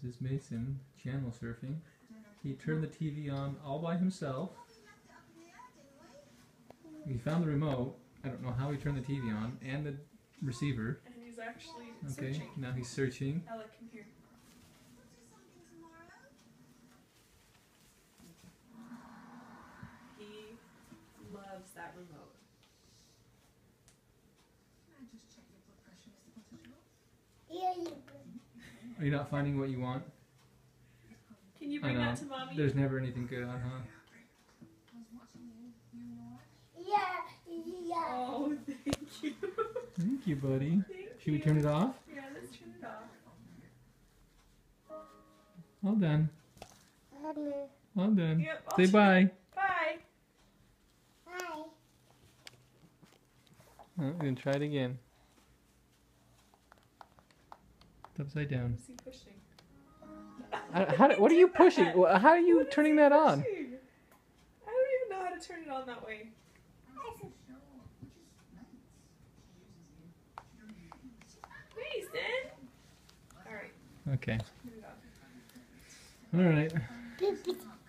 This is Mason channel surfing. He turned the TV on all by himself. He found the remote. I don't know how he turned the TV on and the receiver. And he's actually Okay, searching. now he's searching. Alec, come here. He loves that remote. Here you go. Are you not finding what you want? Can you I bring that to mommy? There's never anything good on, huh? Yeah, yeah. Oh, thank you. Thank you, buddy. Thank Should we turn it off? Yeah, let's turn it off. All done. Hello. All done. Yep, Say turn bye. Bye. Hi. Oh, we're gonna try it again. Upside down. What's he pushing? Uh, how, what are you pushing? How are you What is turning he that on? pushing? I don't even know how to turn it on that way. Mason! Alright, Okay. turn